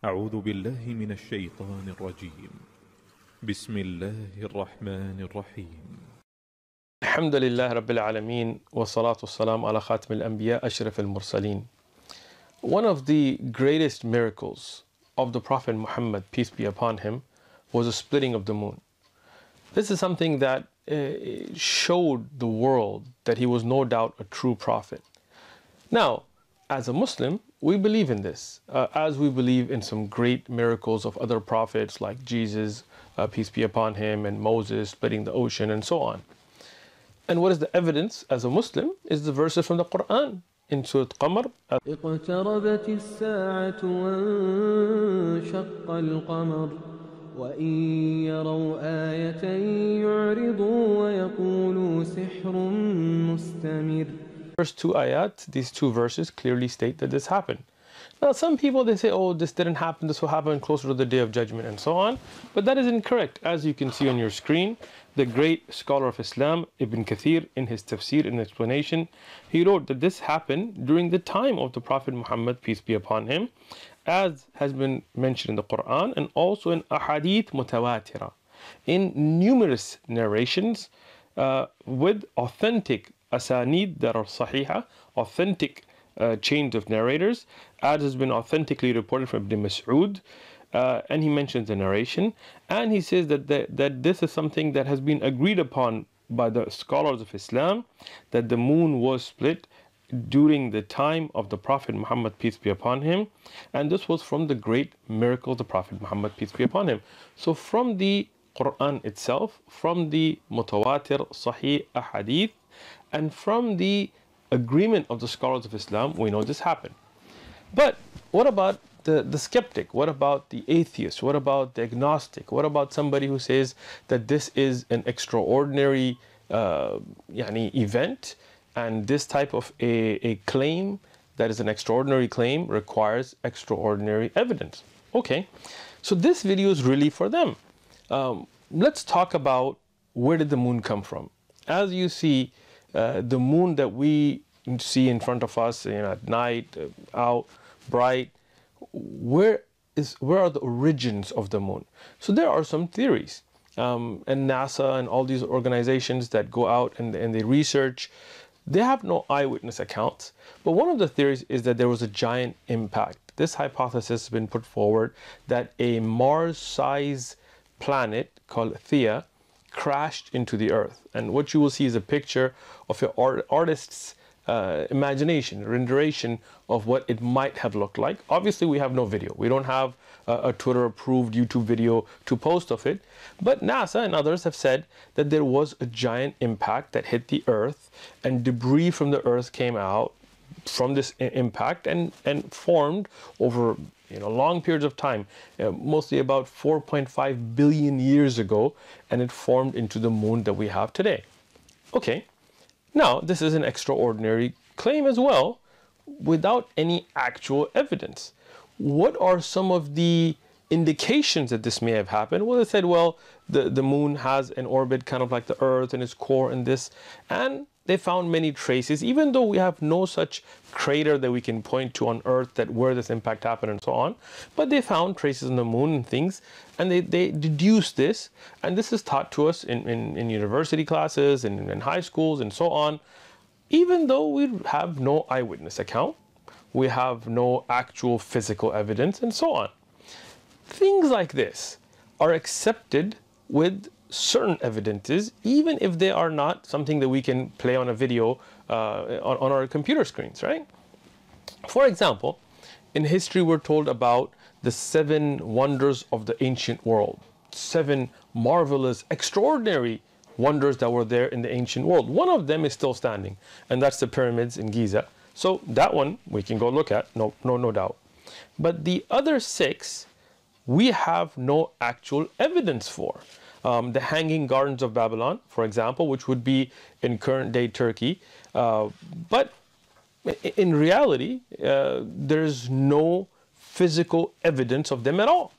أعوذ بالله من الشيطان الرجيم بسم الله الرحمن الرحيم الحمد لله رب العالمين والصلاة والسلام على خاتم الأنبياء أشرف المرسلين One of the greatest miracles of the Prophet Muhammad, peace be upon him, was the splitting of the moon. This is something that uh, showed the world that he was no doubt a true prophet. Now, as a Muslim, we believe in this, uh, as we believe in some great miracles of other prophets like Jesus, uh, peace be upon him, and Moses splitting the ocean, and so on. And what is the evidence as a Muslim is the verses from the Quran in Surah Qamar. اقتربت الساعة وانشق القمر وإن يروا آية يعرضوا ويقولوا سحر مستمر First two ayat, these two verses clearly state that this happened. Now, some people they say, oh, this didn't happen, this will happen closer to the day of judgment, and so on. But that is incorrect. As you can see on your screen, the great scholar of Islam, Ibn Kathir, in his tafsir, in explanation, he wrote that this happened during the time of the Prophet Muhammad, peace be upon him, as has been mentioned in the Quran and also in ahadith mutawatira, in numerous narrations uh, with authentic asanid that are sahiha, authentic uh, chains of narrators, as has been authentically reported from Ibn Mas'ud. Uh, and he mentions the narration, and he says that, that this is something that has been agreed upon by the scholars of Islam, that the moon was split during the time of the Prophet Muhammad, peace be upon him, and this was from the great miracle of the Prophet Muhammad, peace be upon him. So, from the Quran itself, from the mutawatir, sahih, ahadith, and from the agreement of the scholars of Islam, we know this happened. But what about the, the skeptic? What about the atheist? What about the agnostic? What about somebody who says that this is an extraordinary uh, yani event and this type of a, a claim that is an extraordinary claim requires extraordinary evidence? Okay, so this video is really for them. Um, let's talk about where did the moon come from? As you see, uh, the moon that we see in front of us you know, at night, uh, out bright, where is where are the origins of the moon? So there are some theories, um, and NASA and all these organizations that go out and, and they research, they have no eyewitness accounts. But one of the theories is that there was a giant impact. This hypothesis has been put forward that a Mars-sized planet called Theia crashed into the Earth, and what you will see is a picture of an art- artist's uh, imagination, renderation of what it might have looked like. Obviously, we have no video. We don't have a Twitter approved YouTube video to post of it. But NASA and others have said that there was a giant impact that hit the Earth and debris from the Earth came out from this impact and, and formed over you know, long periods of time, uh, mostly about 4.5 billion years ago, and it formed into the moon that we have today. Okay, now, this is an extraordinary claim as well without any actual evidence. What are some of the indications that this may have happened? Well, they said, well, the, the moon has an orbit kind of like the Earth and its core and this. And they found many traces, even though we have no such crater that we can point to on Earth that where this impact happened and so on. But they found traces on the moon and things, and they, they deduced this. And this is taught to us in, in, in university classes and in high schools and so on. Even though we have no eyewitness account, we have no actual physical evidence and so on. Things like this are accepted with certain evidences, even if they are not something that we can play on a video uh, on, on our computer screens, right? For example, in history, we're told about the seven wonders of the ancient world, seven marvelous, extraordinary wonders that were there in the ancient world. One of them is still standing, and that's the pyramids in Giza. So that one we can go look at, no, no, no doubt. But the other six, we have no actual evidence for. Um, the Hanging Gardens of Babylon, for example, which would be in current day Turkey. Uh, but in reality, uh, there's no physical evidence of them at all.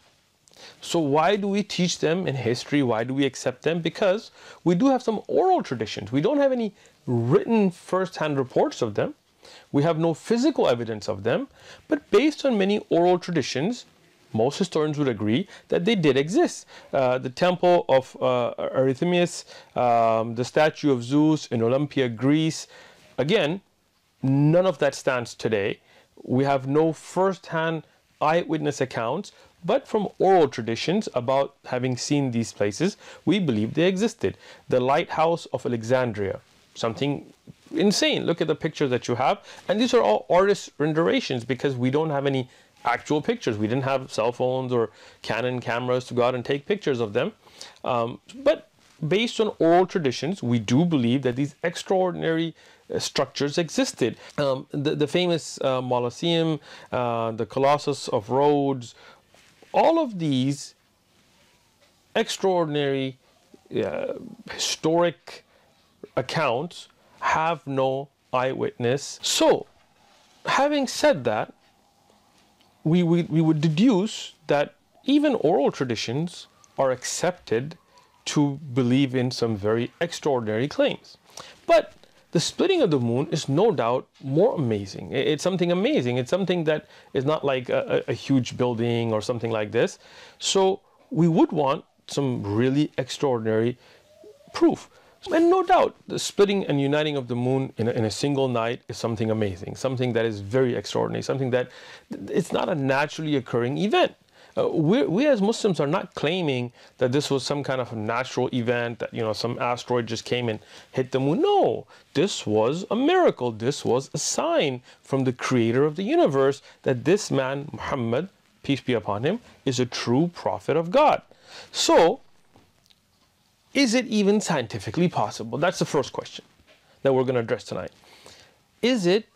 So why do we teach them in history? Why do we accept them? Because we do have some oral traditions. We don't have any written first-hand reports of them. We have no physical evidence of them, but based on many oral traditions, most historians would agree that they did exist. Uh, the temple of uh, um, the statue of Zeus in Olympia, Greece, again, none of that stands today. We have no first-hand eyewitness accounts, but from oral traditions about having seen these places, we believe they existed. The lighthouse of Alexandria, something insane. Look at the pictures that you have. And these are all artist renditions because we don't have any actual pictures. We didn't have cell phones or Canon cameras to go out and take pictures of them. Um, but based on oral traditions, we do believe that these extraordinary uh, structures existed. Um, the, the, famous uh, Molosseum, uh, the Colossus of Rhodes, all of these extraordinary uh, historic accounts have no eyewitness. So, having said that, we, we, we would deduce that even oral traditions are accepted to believe in some very extraordinary claims. But the splitting of the moon is no doubt more amazing. It's something amazing. It's something that is not like a, a, huge building or something like this. So we would want some really extraordinary proof. And no doubt, the splitting and uniting of the moon in a, in a, single night is something amazing, something that is very extraordinary, something that it's not a naturally occurring event. Uh, we as Muslims are not claiming that this was some kind of a natural event that you know some asteroid just came and hit the moon. No, this was a miracle. This was a sign from the Creator of the universe that this man Muhammad, peace be upon him, is a true prophet of God. So, is it even scientifically possible? That's the first question that we're going to address tonight. Is it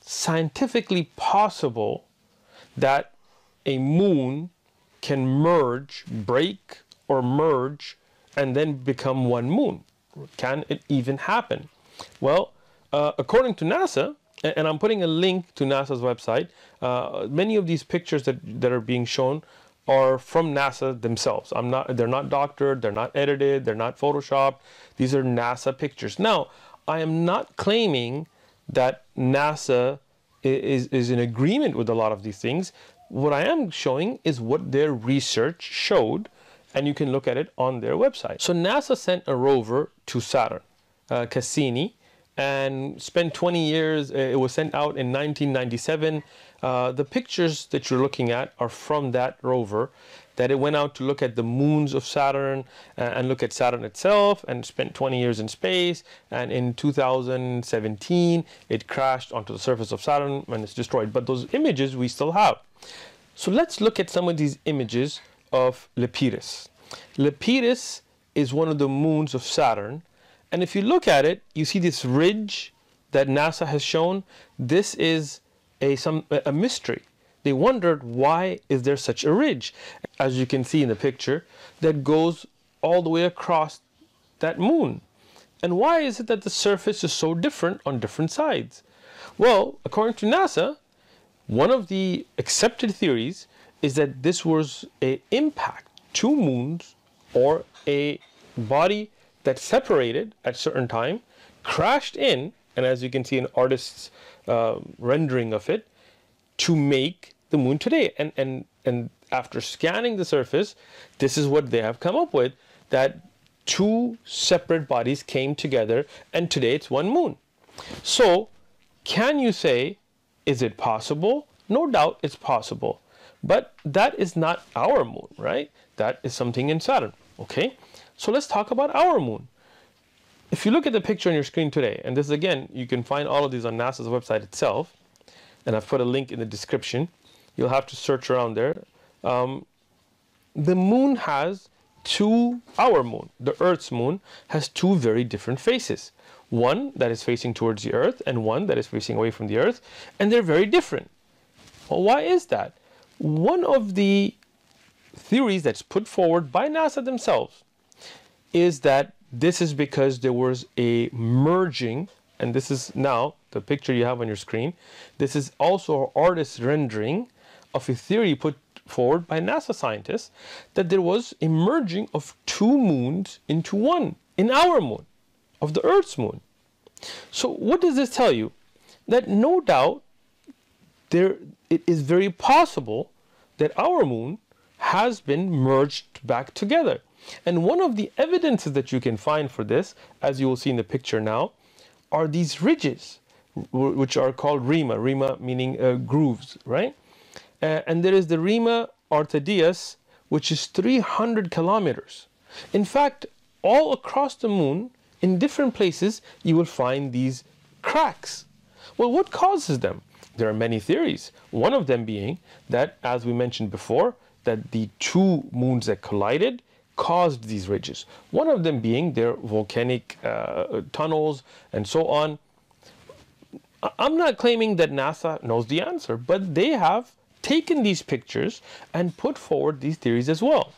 scientifically possible that a moon can merge, break, or merge, and then become one moon? Can it even happen? Well, uh, according to NASA, and I'm putting a link to NASA's website, uh, many of these pictures that, that are being shown are from NASA themselves. I'm not, they're not doctored, they're not edited, they're not photoshopped. These are NASA pictures. Now, I am not claiming that NASA is, is in agreement with a lot of these things. What I am showing is what their research showed, and you can look at it on their website. So NASA sent a rover to Saturn, uh, Cassini, and spent 20 years. Uh, it was sent out in 1997. Uh, the pictures that you're looking at are from that rover that it went out to look at the moons of Saturn uh, and look at Saturn itself and spent 20 years in space. And in 2017, it crashed onto the surface of Saturn and it's destroyed. But those images we still have. So let's look at some of these images of Lepidus. Lepidus is one of the moons of Saturn. And if you look at it, you see this ridge that NASA has shown. This is a, some, a mystery. They wondered why is there such a ridge, as you can see in the picture, that goes all the way across that moon. And why is it that the surface is so different on different sides? Well, according to NASA, one of the accepted theories is that this was an impact, two moons, or a body that separated at certain time, crashed in, and as you can see an artist's uh, rendering of it, to make the moon today. And, and, and after scanning the surface, this is what they have come up with, that two separate bodies came together and today it's one moon. So can you say is it possible? No doubt it's possible. But that is not our moon, right? That is something in Saturn, okay? So let's talk about our moon. If you look at the picture on your screen today, and this is again, you can find all of these on NASA's website itself, and I've put a link in the description. You'll have to search around there. Um, the moon has two, our moon, the Earth's moon, has two very different faces one that is facing towards the earth and one that is facing away from the earth, and they're very different. Well, why is that? One of the theories that's put forward by NASA themselves is that this is because there was a merging, and this is now the picture you have on your screen. This is also an artist's rendering of a theory put forward by NASA scientists that there was a merging of two moons into one, in our moon of the Earth's moon. So what does this tell you? That no doubt there it is very possible that our moon has been merged back together. And one of the evidences that you can find for this, as you will see in the picture now, are these ridges, which are called rima, rima meaning uh, grooves, right? Uh, and there is the rima Ariadaeus, which is 300 kilometers. In fact, all across the moon, in different places, you will find these cracks. Well, what causes them? There are many theories. One of them being that, as we mentioned before, that the two moons that collided caused these ridges. One of them being their volcanic uh, tunnels and so on. I'm not claiming that NASA knows the answer, but they have taken these pictures and put forward these theories as well.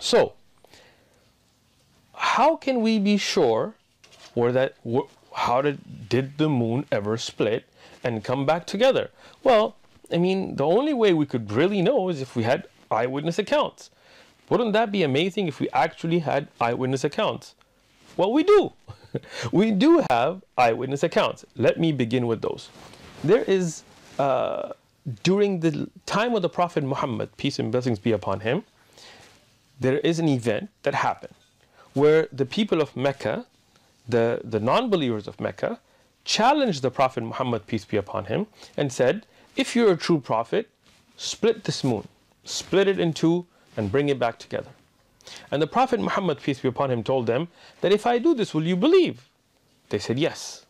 So, how can we be sure or that how did, did the moon ever split and come back together? Well, I mean, the only way we could really know is if we had eyewitness accounts. Wouldn't that be amazing if we actually had eyewitness accounts? Well, we do. we do have eyewitness accounts. Let me begin with those. There is, uh, during the time of the Prophet Muhammad, peace and blessings be upon him, there is an event that happened where the people of Mecca, the, the non believers of Mecca, challenged the Prophet Muhammad, peace be upon him, and said, If you're a true prophet, split this moon, split it in two, and bring it back together. And the Prophet Muhammad, peace be upon him, told them that if I do this, will you believe? They said, Yes.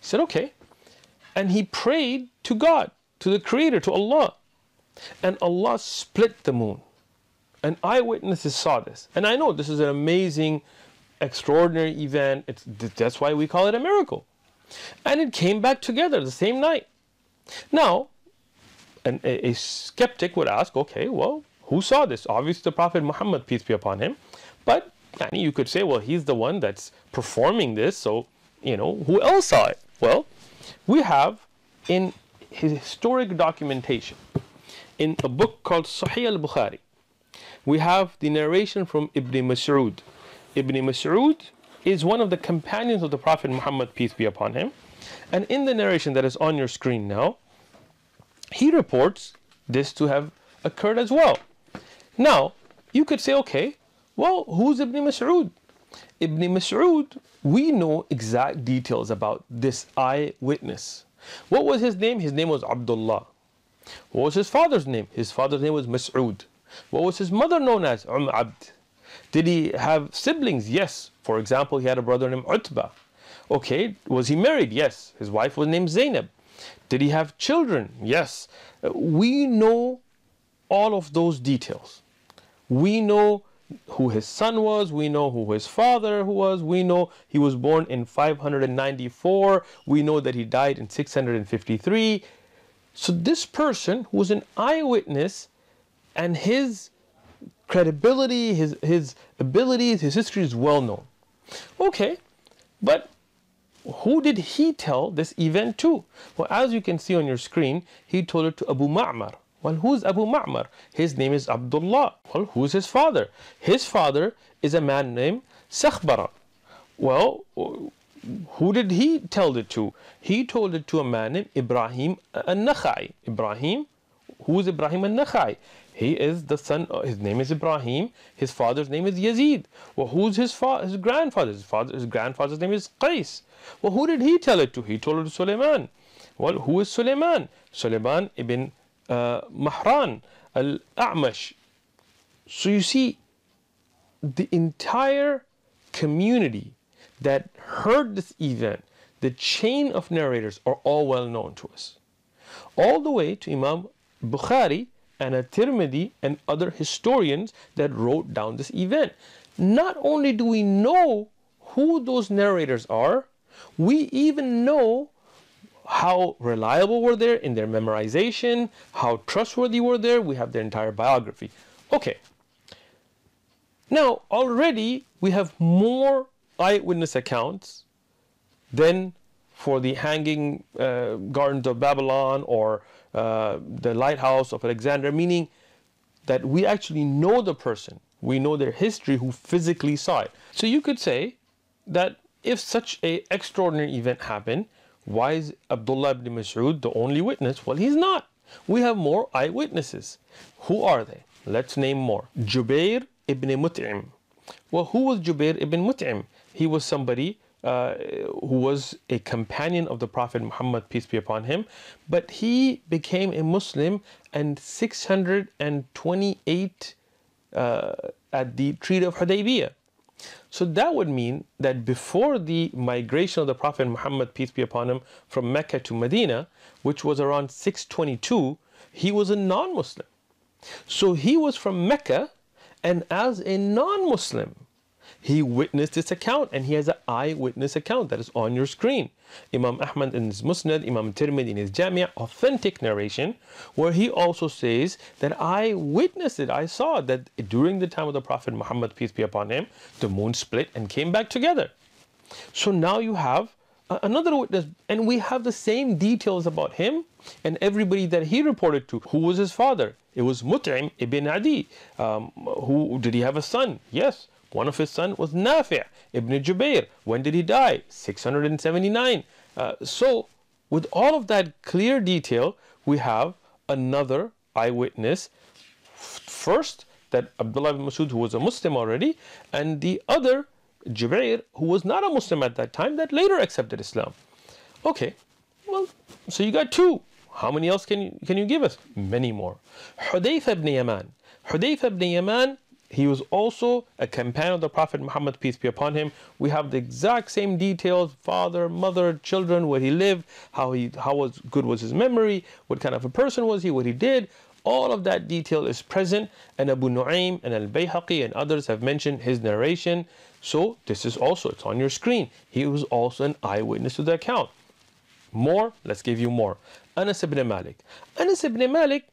He said, Okay. And he prayed to God, to the Creator, to Allah. And Allah split the moon. And eyewitnesses saw this. And I know this is an amazing, extraordinary event. It's, that's why we call it a miracle. And it came back together the same night. Now, an, a, a skeptic would ask, okay, well, who saw this? Obviously, the Prophet Muhammad, peace be upon him. But you could say, well, he's the one that's performing this, so, you know, who else saw it? Well, we have in his historic documentation, in a book called Sahih al Bukhari, we have the narration from Ibn Mas'ud. Ibn Mas'ud is one of the companions of the Prophet Muhammad, peace be upon him. And in the narration that is on your screen now, he reports this to have occurred as well. Now, you could say, okay, well, who's Ibn Mas'ud? Ibn Mas'ud, we know exact details about this eyewitness. What was his name? His name was Abdullah. What was his father's name? His father's name was Mas'ud. What was his mother known as? Umm Abd. Did he have siblings? Yes. For example, he had a brother named Utbah. Okay, was he married? Yes. His wife was named Zainab. Did he have children? Yes. We know all of those details. We know who his son was, we know who his father who was, we know he was born in 594, we know that he died in 653. So this person who was an eyewitness and his credibility, his, his abilities, his history is well known. Okay, but who did he tell this event to? Well, as you can see on your screen, he told it to Abu Ma'mar. Well, who's Abu Ma'mar? His name is Abdullah. Well, who's his father? His father is a man named Sakhbara. Well, who did he tell it to? He told it to a man named Ibrahim al-Nakhai. Ibrahim, who is Ibrahim al-Nakhai? He is the son, uh, his name is Ibrahim, his father's name is Yazid. Well, who's his, fa- his grandfather? His, father, his grandfather's name is Qais. Well, who did he tell it to? He told it to Suleiman. Well, who is Suleiman? Suleiman ibn uh, Mahran al-A'mash. So you see, the entire community that heard this event, the chain of narrators are all well known to us. All the way to Imam Bukhari, and a Tirmidhi and other historians that wrote down this event. Not only do we know who those narrators are, we even know how reliable were they in their memorization, how trustworthy were they. We have their entire biography. Okay. Now, already we have more eyewitness accounts than for the hanging uh, gardens of Babylon or uh, the lighthouse of Alexandria, meaning that we actually know the person, we know their history who physically saw it. So you could say that if such a extraordinary event happened, why is Abdullah ibn Mas'ud the only witness? Well, he's not. we have more eyewitnesses. Who are they? Let's name more. Jubair ibn Mut'im. Well, who was Jubair ibn Mut'im? He was somebody uh, who was a companion of the Prophet Muhammad, peace be upon him, but he became a Muslim and 628 uh, at the Treaty of Hudaybiyah. So that would mean that before the migration of the Prophet Muhammad, peace be upon him, from Mecca to Medina, which was around 622, he was a non Muslim. So he was from Mecca, and as a non Muslim, he witnessed this account and he has an eyewitness account that is on your screen. Imam Ahmad in his Musnad, Imam Tirmidhi in his Jamia, authentic narration, where he also says that I witnessed it, I saw that during the time of the Prophet Muhammad, peace be upon him, the moon split and came back together. So now you have another witness, and we have the same details about him and everybody that he reported to. Who was his father? It was Mut'im ibn Adi. Um, who did he have a son? Yes. One of his sons was Nafi' ibn Jubair. When did he die? 679. Uh, so, with all of that clear detail, we have another eyewitness. First, that Abdullah ibn Masud, who was a Muslim already, and the other, Jubair, who was not a Muslim at that time, that later accepted Islam. Okay, well, so you got two. How many else can you, can you give us? Many more. Hudayf ibn Yaman. Hudayf ibn Yaman he was also a companion of the Prophet Muhammad, peace be upon him. We have the exact same details father, mother, children, where he lived, how, he, how was, good was his memory, what kind of a person was he, what he did. All of that detail is present, and Abu Nu'aym and Al Bayhaqi and others have mentioned his narration. So, this is also, it's on your screen. He was also an eyewitness to the account. More, let's give you more. Anas ibn Malik. Anas ibn Malik,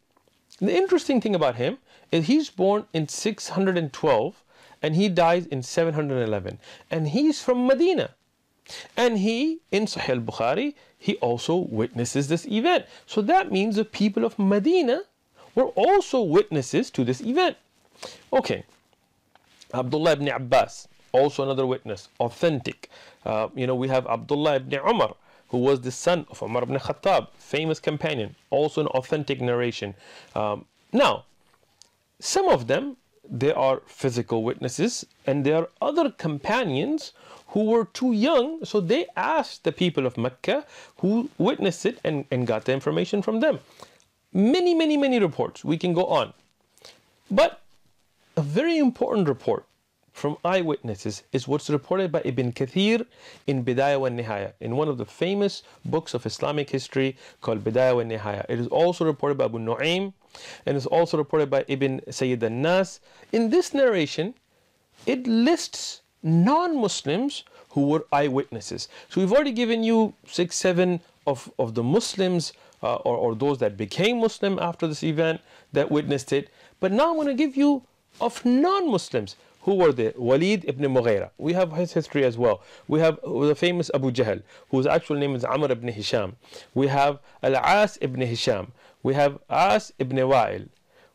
the interesting thing about him he's born in 612 and he dies in 711 and he's from Medina. And he in Sahih Bukhari he also witnesses this event. So that means the people of Medina were also witnesses to this event. Okay. Abdullah ibn Abbas also another witness authentic. Uh, you know we have Abdullah ibn Umar who was the son of Umar ibn Khattab famous companion also an authentic narration. Um, now some of them, they are physical witnesses, and there are other companions who were too young, so they asked the people of Mecca who witnessed it and, and got the information from them. Many, many, many reports. We can go on. But a very important report from eyewitnesses is what's reported by Ibn Kathir in Bidayah wa Nihaya, in one of the famous books of Islamic history called Bidayah wa Nihaya. It is also reported by Abu Nu'aym and is also reported by Ibn Sayyid al-Nas. In this narration, it lists non-Muslims who were eyewitnesses. So we've already given you six, seven of, of the Muslims uh, or, or those that became Muslim after this event that witnessed it. But now I'm going to give you of non-Muslims. Who were they? Walid ibn Mughira. We have his history as well. We have the famous Abu Jahl, whose actual name is Amr ibn Hisham. We have Al-As ibn Hisham. We have As ibn Wa'il.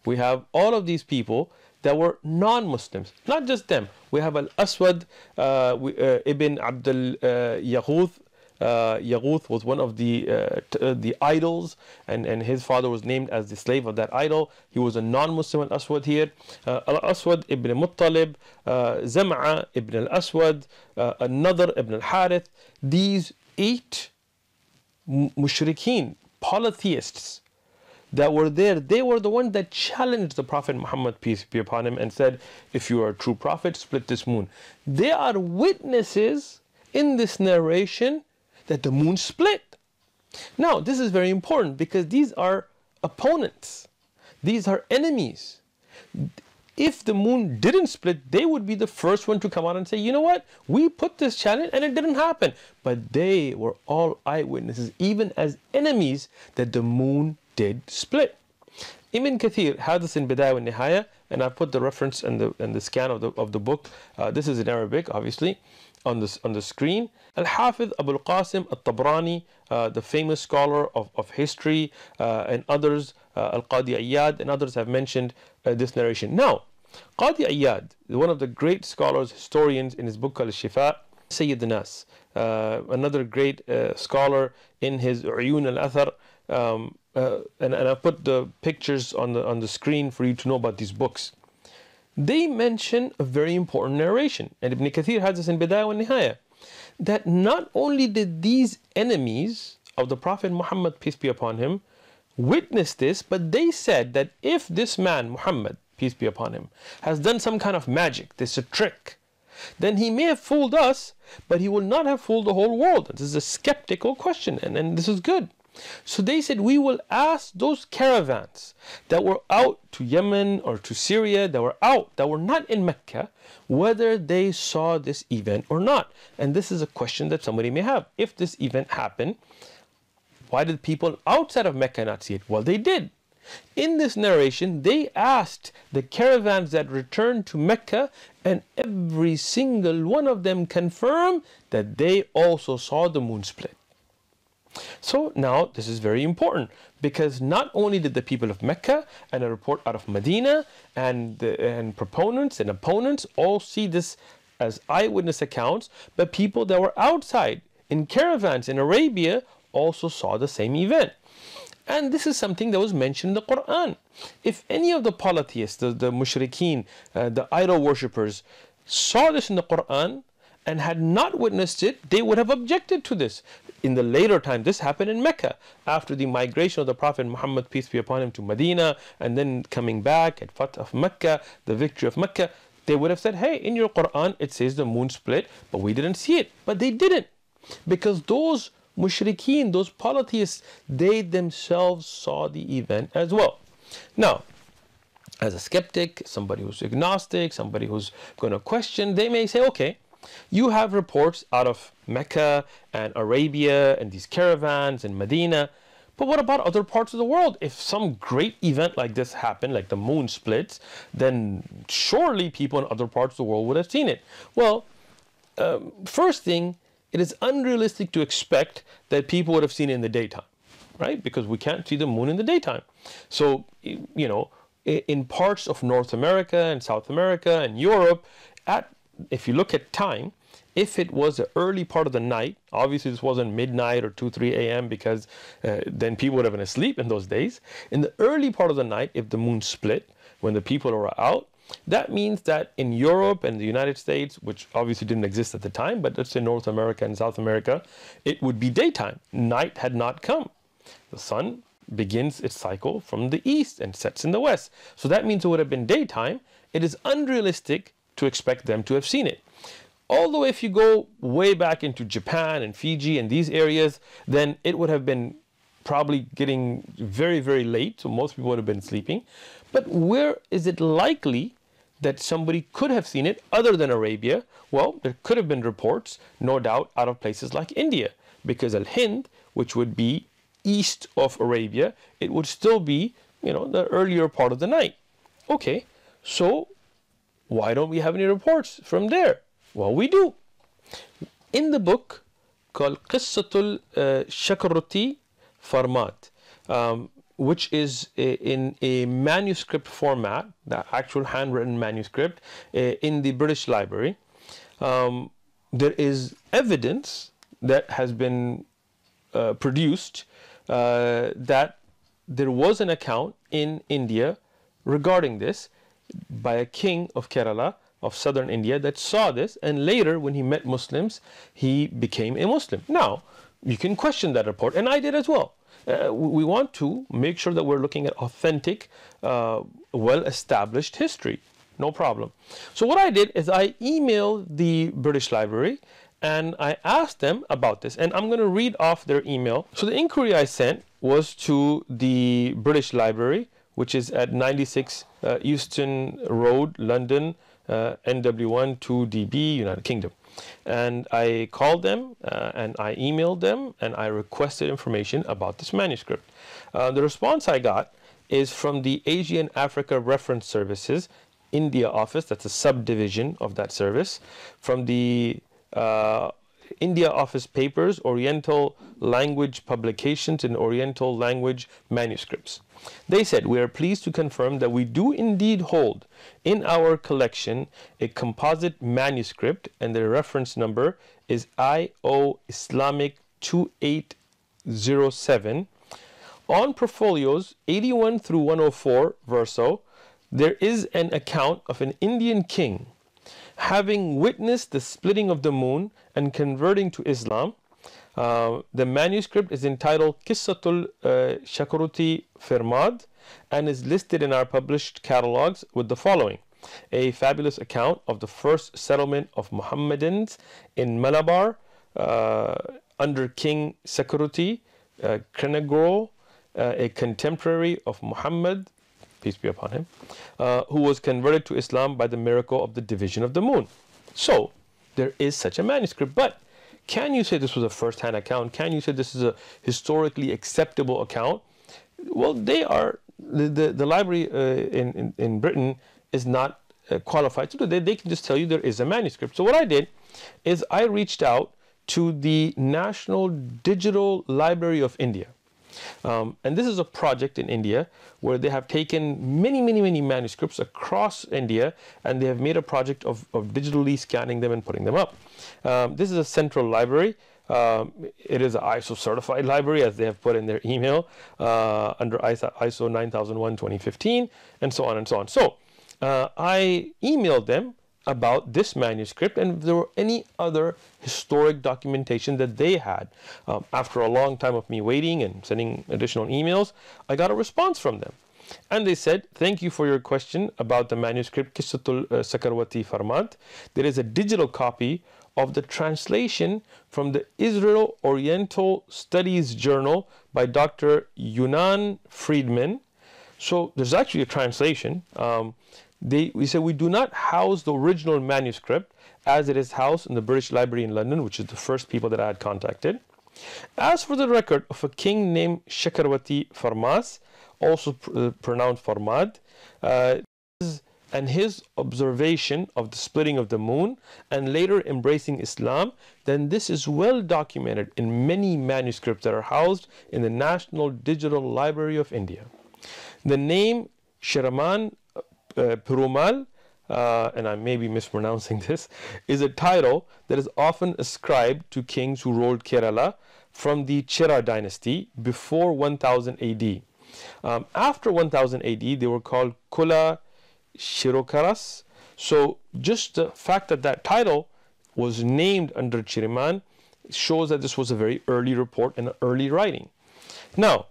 We have all of these people that were non-Muslims. Not just them. We have Al-Aswad uh, uh, ibn Abdul uh, Yaghuth uh, Yaghuth was one of the uh, uh, the idols, and, and his father was named as the slave of that idol. He was a non-Muslim al-Aswad here. Uh, al-Aswad ibn Muttalib, uh, Zam'a ibn al-Aswad, uh, another ibn al-Harith. These eight mushrikeen, polytheists, that were there, they were the ones that challenged the Prophet Muhammad, peace be upon him, and said, If you are a true prophet, split this moon. They are witnesses in this narration that the moon split. Now, this is very important because these are opponents, these are enemies. If the moon didn't split, they would be the first one to come out and say, you know what, we put this challenge and it didn't happen. But they were all eyewitnesses, even as enemies, that the moon did split. Ibn Kathir had this in Bidayah and Nihaya, and I put the reference and the and the scan of the of the book. Uh, this is in Arabic, obviously on the, on the screen. Al-Hafiz Abu al-Qasim al-Tabrani, uh, the famous scholar of, of history, uh, and others, uh, Al-Qadi Iyad, and others have mentioned uh, this narration. Now, Qadi Iyad, one of the great scholars, historians in his book called Shifa, Sayyid Nas, uh, another great scholar in his Uyun al-Athar, um, uh, and, and I put the pictures on the on the screen for you to know about these books. They mention a very important narration, and Ibn Kathir has this in Bidayah wa Nihaya, that not only did these enemies of the Prophet Muhammad, peace be upon him, witness this, but they said that if this man, Muhammad, peace be upon him, has done some kind of magic, this is a trick, then he may have fooled us, but he will not have fooled the whole world. This is a skeptical question, and, and this is good. So they said, We will ask those caravans that were out to Yemen or to Syria, that were out, that were not in Mecca, whether they saw this event or not. And this is a question that somebody may have. If this event happened, why did people outside of Mecca not see it? Well, they did. In this narration, they asked the caravans that returned to Mecca, and every single one of them confirmed that they also saw the moon split. So now this is very important because not only did the people of Mecca and a report out of Medina and, the, and proponents and opponents all see this as eyewitness accounts, but people that were outside in caravans in Arabia also saw the same event. And this is something that was mentioned in the Quran. If any of the polytheists, the, the mushrikeen, uh, the idol worshippers, saw this in the Quran and had not witnessed it, they would have objected to this. In the later time, this happened in Mecca after the migration of the Prophet Muhammad, peace be upon him, to Medina and then coming back at Fath of Mecca, the victory of Mecca. They would have said, Hey, in your Quran it says the moon split, but we didn't see it. But they didn't because those mushrikeen, those polytheists, they themselves saw the event as well. Now, as a skeptic, somebody who's agnostic, somebody who's going to question, they may say, okay, you have reports out of Mecca and Arabia and these caravans and Medina. But what about other parts of the world? If some great event like this happened, like the moon splits, then surely people in other parts of the world would have seen it. Well, um, first thing, it is unrealistic to expect that people would have seen it in the daytime, right? Because we can't see the moon in the daytime. So, you know, in parts of North America and South America and Europe, at if you look at time, if it was the early part of the night, obviously this wasn't midnight or 2, 3 a.m. because uh, then people would have been asleep in those days. In the early part of the night, if the moon split, when the people were out, that means that in Europe and the United States, which obviously didn't exist at the time, but let's say North America and South America, it would be daytime. Night had not come. The sun begins its cycle from the east and sets in the west. So that means it would have been daytime. It is unrealistic to expect them to have seen it. Although if you go way back into Japan and Fiji and these areas, then it would have been probably getting very, very late. So most people would have been sleeping. But where is it likely that somebody could have seen it other than Arabia? Well, there could have been reports, no doubt, out of places like India, because Al Hind, which would be east of Arabia, it would still be, you know, the earlier part of the night. Okay, so why don't we have any reports from there? Well, we do. In the book called Qissatul uh, Shakaroti Farmat, um, which is a, in a manuscript format, the actual handwritten manuscript uh, in the British Library. Um, there is evidence that has been uh, produced uh, that there was an account in India regarding this by a king of Kerala of southern India that saw this and later when he met Muslims he became a Muslim. Now you can question that report and I did as well uh, we want to make sure that we're looking at authentic, uh, well established history. No problem. So, what I did is I emailed the British Library and I asked them about this. And I'm going to read off their email. So, the inquiry I sent was to the British Library, which is at 96 uh, Euston Road, London, uh, NW1 2DB, United Kingdom. And I called them uh, and I emailed them and I requested information about this manuscript. Uh, the response I got is from the Asian Africa Reference Services India office, that's a subdivision of that service, from the uh, India Office Papers, Oriental Language Publications, and Oriental Language Manuscripts. They said, We are pleased to confirm that we do indeed hold in our collection a composite manuscript, and the reference number is IO Islamic 2807 on portfolios 81 through 104 verso, there is an account of an Indian king having witnessed the splitting of the moon and converting to Islam. Uh, the manuscript is entitled Qissatul uh, Shakaruti Firmad and is listed in our published catalogs with the following a fabulous account of the first settlement of Mohammedans in Malabar uh, under King Sakaruti, uh, uh, a contemporary of Muhammad, peace be upon him, uh, who was converted to Islam by the miracle of the division of the moon. So, there is such a manuscript, but can you say this was a first-hand account? Can you say this is a historically acceptable account? Well, they are the the, the library uh, in, in, in Britain is not uh, qualified to do that. They can just tell you there is a manuscript. So what I did is I reached out to the National Digital Library of India. Um, and this is a project in India where they have taken many, many, many manuscripts across India and they have made a project of, of digitally scanning them and putting them up. Um, this is a central library. Um, it is an ISO certified library as they have put in their email uh, under ISO, ISO 9001 2015 and so on and so on. So uh, I emailed them about this manuscript and if there were any other historic documentation that they had. Um, after a long time of me waiting and sending additional emails, I got a response from them. And they said, Thank you for your question about the manuscript Kisatul uh, Sakarwati Farmat. There is a digital copy of the translation from the Israel Oriental Studies Journal by Dr. Yohanan Friedmann. So there's actually a translation. Um, they, we said we do not house the original manuscript as it is housed in the British Library in London, which is the first people that I had contacted. As for the record of a king named Shakarwati Farmas, also pr uh, pronounced Farmad, uh, and his observation of the splitting of the moon and later embracing Islam, then this is well documented in many manuscripts that are housed in the National Digital Library of India. The name Shiraman uh, uh, and I may be mispronouncing this, is a title that is often ascribed to kings who ruled Kerala from the Chera dynasty before 1000 AD. Um, after 1000 AD, they were called Kula Shirokaras. So just the fact that that title was named under Chiriman shows that this was a very early report and early writing. Now,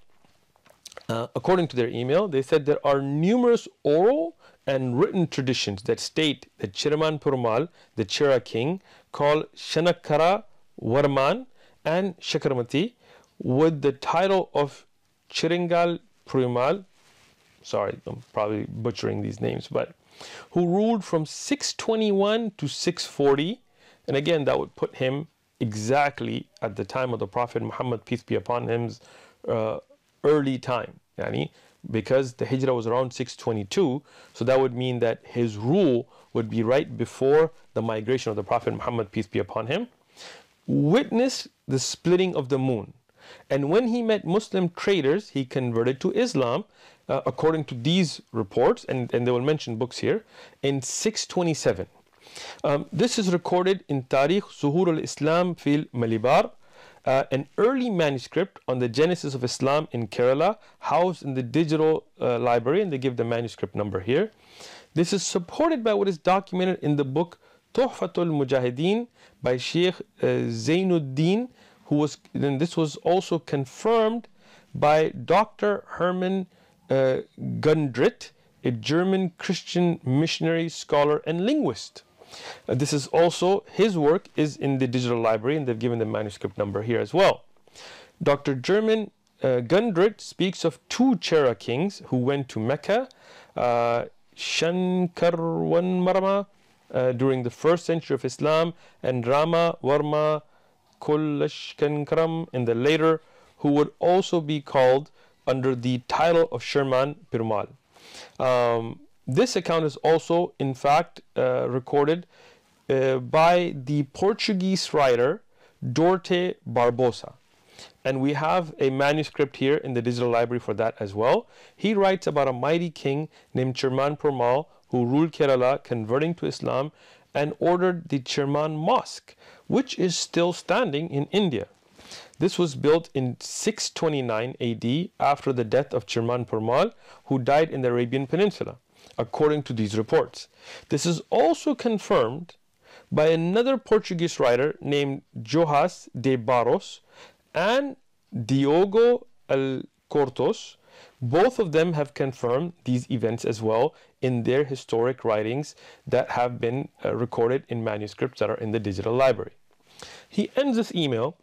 uh, according to their email, they said there are numerous oral and written traditions that state that Cheraman Perumal, the Chera king, called Shanakara Varman and Shakaramati with the title of Chiringal Perumal, sorry, I'm probably butchering these names, but who ruled from 621 to 640. And again, that would put him exactly at the time of the Prophet Muhammad, peace be upon him's uh, early time. Yani, because the hijrah was around 622 so that would mean that his rule would be right before the migration of the prophet muhammad peace be upon him witnessed the splitting of the moon. And when he met muslim traders he converted to islam uh, according to these reports and, and they will mention books here in 627 um, this is recorded in Tarikh Zuhur al-Islam fil Malibar uh, an early manuscript on the genesis of Islam in Kerala, housed in the digital uh, library, and they give the manuscript number here. This is supported by what is documented in the book Tuhfatul Mujahideen by Sheikh uh, Zainuddin, who was, and this was also confirmed by Dr. Herman uh, Gundert, a German Christian missionary, scholar, and linguist. Uh, this is also, his work is in the digital library and they've given the manuscript number here as well. Dr. German uh, Gundert speaks of two Chera kings who went to Mecca, uh, Shankarwanmarma uh, during the first century of Islam and Rama Varma Kulashkankaram in the later, who would also be called under the title of Sherman Pirmal. Um, this account is also, in fact, uh, recorded uh, by the Portuguese writer Duarte Barbosa. And we have a manuscript here in the digital library for that as well. He writes about a mighty king named Chirman Purmal who ruled Kerala, converting to Islam, and ordered the Chirman Mosque, which is still standing in India. This was built in 629 AD after the death of Chirman Purmal, who died in the Arabian Peninsula, according to these reports. This is also confirmed by another Portuguese writer named João de Barros and Diogo Alcortos. Both of them have confirmed these events as well in their historic writings that have been uh, recorded in manuscripts that are in the digital library. He ends this email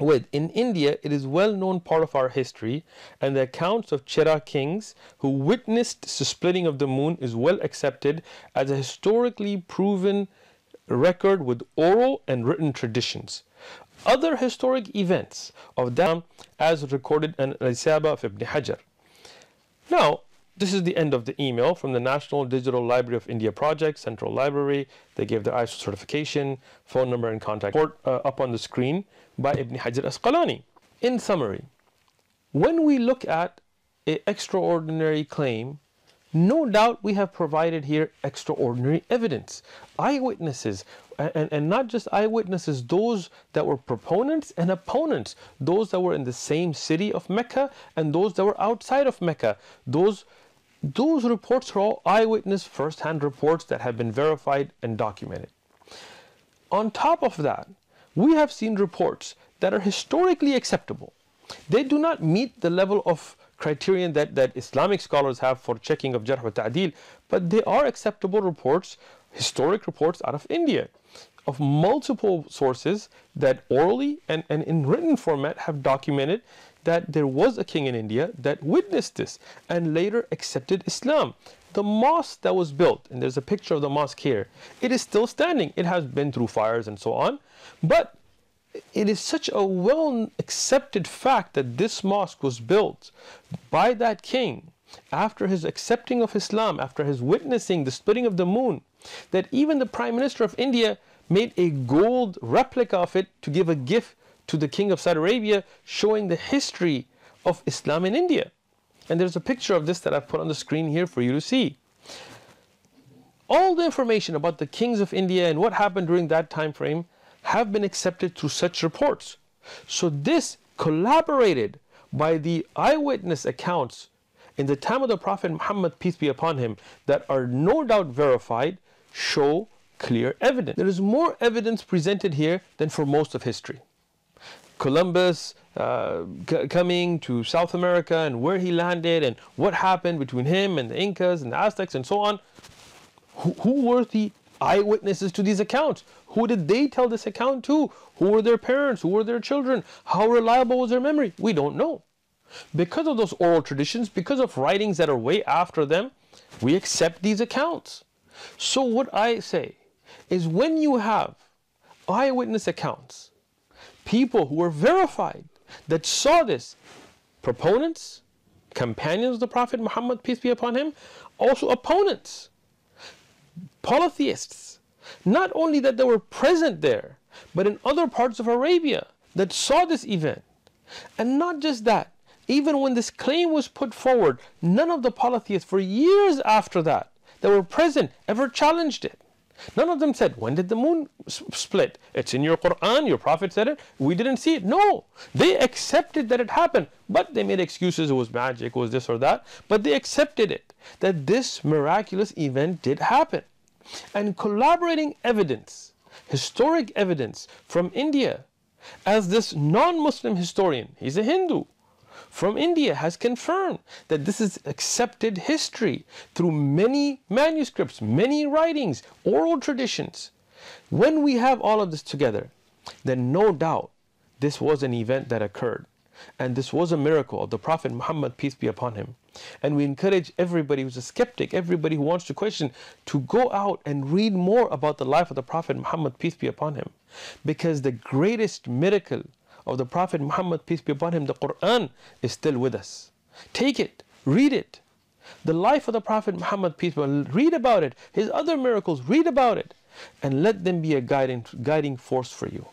with In India, it is well known part of our history, and the accounts of Chera kings who witnessed the splitting of the moon is well accepted as a historically proven record with oral and written traditions. Other historic events of Dam as recorded in Al-Isaba of Ibn Hajar. Now, this is the end of the email from the National Digital Library of India Project, Central Library. They gave the ISO certification, phone number and contact report uh, up on the screen by Ibn Hajar Asqalani. In summary, when we look at an extraordinary claim no doubt we have provided here extraordinary evidence. Eyewitnesses, and, and not just eyewitnesses, those that were proponents and opponents, those that were in the same city of Mecca and those that were outside of Mecca. Those, those reports are all eyewitness first-hand reports that have been verified and documented. On top of that, we have seen reports that are historically acceptable. They do not meet the level of criterion that, that Islamic scholars have for checking of Jarh wa but they are acceptable reports, historic reports out of India of multiple sources that orally and, and in written format have documented that there was a king in India that witnessed this and later accepted Islam. The mosque that was built, and there's a picture of the mosque here, it is still standing. It has been through fires and so on, but it is such a well accepted fact that this mosque was built by that king after his accepting of Islam, after his witnessing the splitting of the moon, that even the Prime Minister of India made a gold replica of it to give a gift to the King of Saudi Arabia, showing the history of Islam in India. And there's a picture of this that I've put on the screen here for you to see. All the information about the kings of India and what happened during that time frame have been accepted through such reports. So this collaborated by the eyewitness accounts in the time of the Prophet Muhammad, peace be upon him, that are no doubt verified, show clear evidence. There is more evidence presented here than for most of history. Columbus uh, coming to South America and where he landed and what happened between him and the Incas and the Aztecs and so on. Who, who were the eyewitnesses to these accounts? Who did they tell this account to? Who were their parents? Who were their children? How reliable was their memory? We don't know. Because of those oral traditions, because of writings that are way after them, we accept these accounts. So what I say is when you have eyewitness accounts, people who were verified that saw this, proponents, companions of the Prophet Muhammad, peace be upon him, also opponents, polytheists, not only that they were present there, but in other parts of Arabia that saw this event. And not just that, even when this claim was put forward, none of the polytheists for years after that that were present ever challenged it. None of them said, when did the moon split? It's in your Quran, your Prophet said it, we didn't see it. No, they accepted that it happened, but they made excuses, it was magic, it was this or that, but they accepted it, that this miraculous event did happen. And collaborating evidence, historic evidence from India, as this non-Muslim historian, he's a Hindu, from India has confirmed that this is accepted history through many manuscripts, many writings, oral traditions. When we have all of this together, then no doubt this was an event that occurred. And this was a miracle of the Prophet Muhammad, peace be upon him. And we encourage everybody who's a skeptic, everybody who wants to question, to go out and read more about the life of the Prophet Muhammad, peace be upon him. Because the greatest miracle of the Prophet Muhammad, peace be upon him, the Quran, is still with us. Take it, read it. The life of the Prophet Muhammad, peace be upon him, read about it. His other miracles, read about it. And let them be a guiding, guiding force for you.